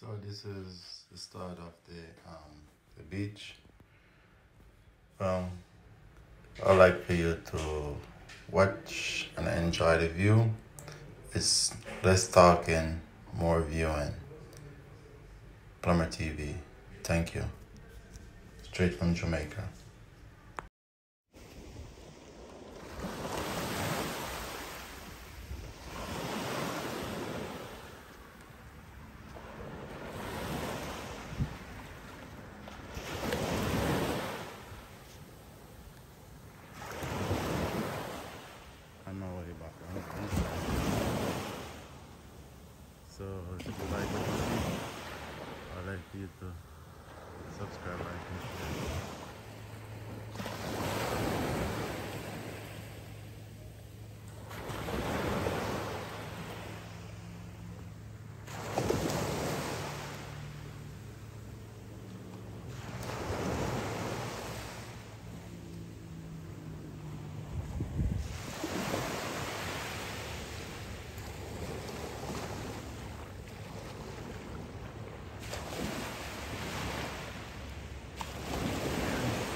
So this is the start of the um, the beach. Um, I'd like for you to watch and enjoy the view. It's less talking, more viewing. Plummer TV. Thank you. Straight from Jamaica. On my way back. home. So if you like what you see, I'd like for you to subscribe, like, and share.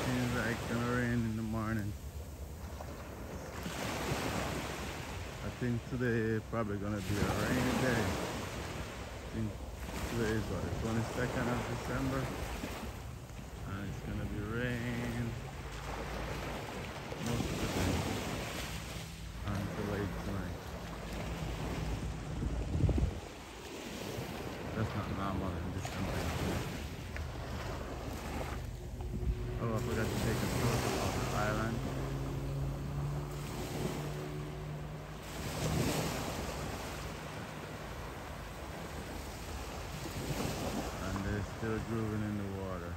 Seems like it's gonna rain in the morning. I think today probably gonna be a rainy day. I think today is what, the 22nd of December? And it's gonna be rain most of the day until late tonight. That's not normal in December. Oh, I forgot to take a photo of the island. And they're still grooving in the water.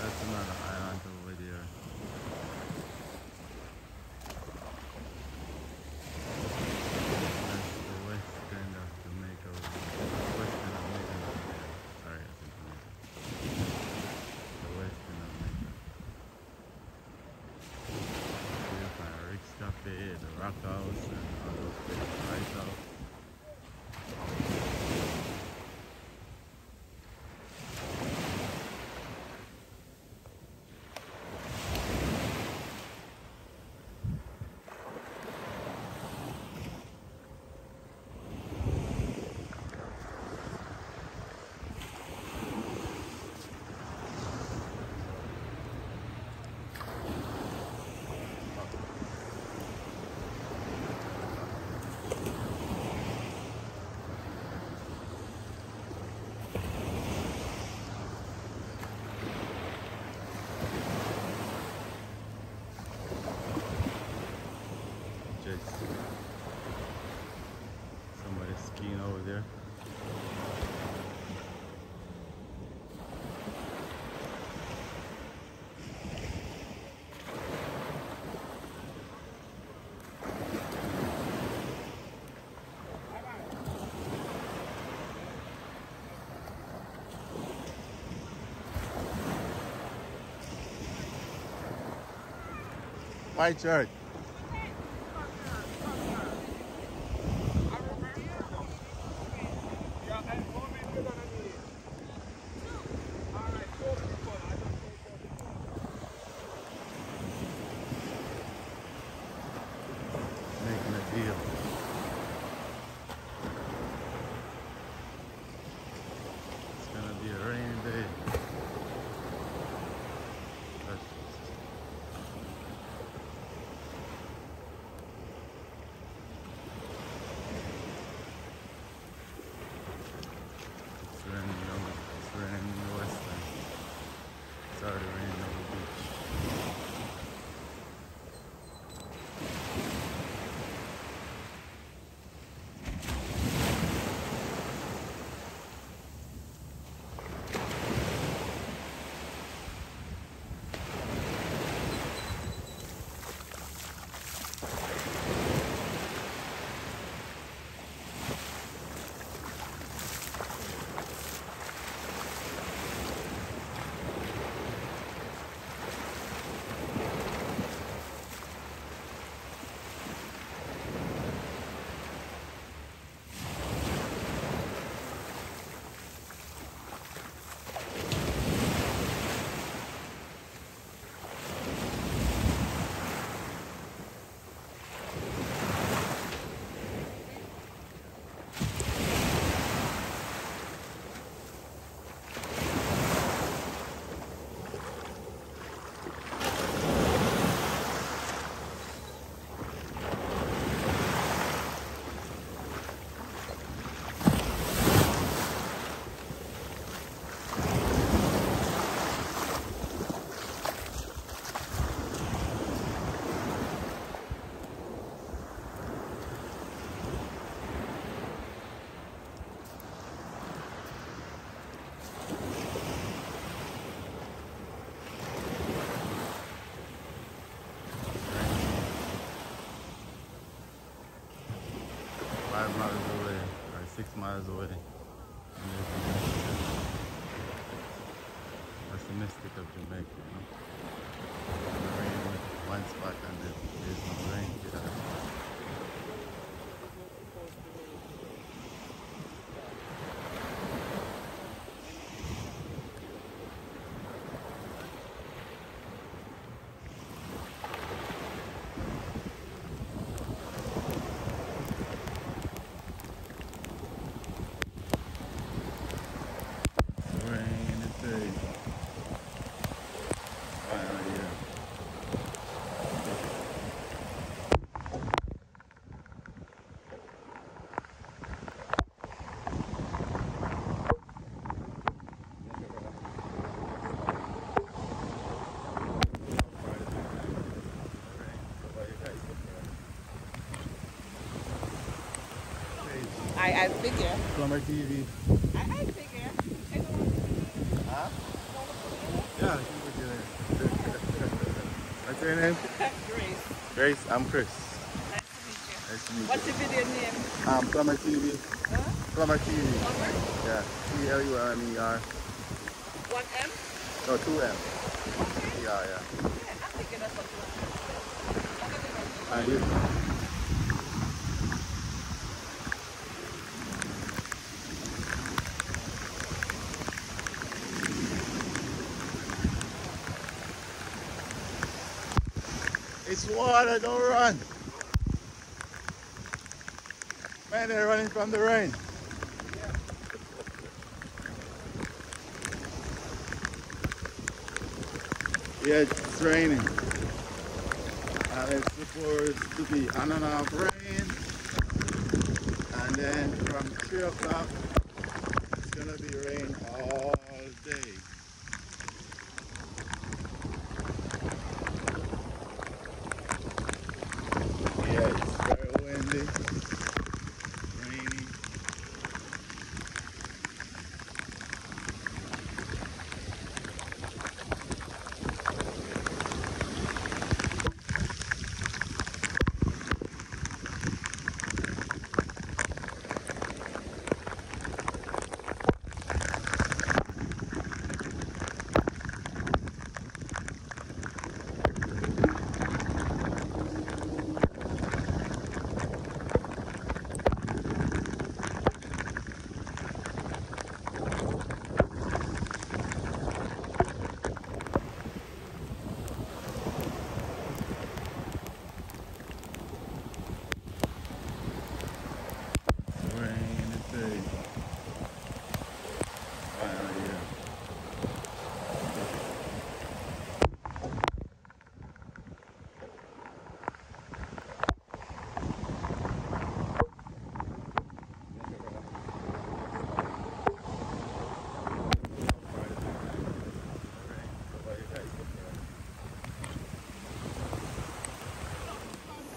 That's another island over there. That's the west end of Jamaica. West end of Jamaica. Sorry, I said Jamaica. The west end of Jamaica. You'll find Rick's Cafe, the Rock and all those places. Lighthouse. Just White shirt. Making a deal. It's gonna be a rainy day. But it's raining over, it's raining in the west end. It's already raining five miles away or six miles away. That's the mystic of Jamaica, you know? One spot and there's, there's no rain. I, I figure. Plummer TV. I, I figure. Huh? Yeah, she's a What's your name? Grace. Grace, I'm Chris. Nice to meet you. Nice to meet What's you. your video name? Um, Plummer TV. Huh? Plummer TV. Plummer? Yeah. P-L-U-M-E-R. One M? No, two M. Okay. Yeah, yeah. Yeah, I figured that's what you And you? Water, don't run. Man, they're running from the rain. Yeah, it's raining. And it's supposed to be on and off rain. And then from 3 o'clock, it's going to be rain all day. Yeah, it's very windy, rainy. Rainy day. Wow, yeah.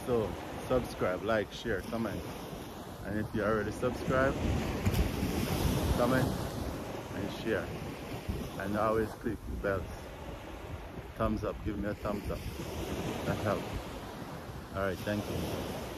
So, subscribe, like, share, comment. And if you already subscribed, comment and share. And always click the bells. Thumbs up, give me a thumbs up. That helps. Alright, thank you.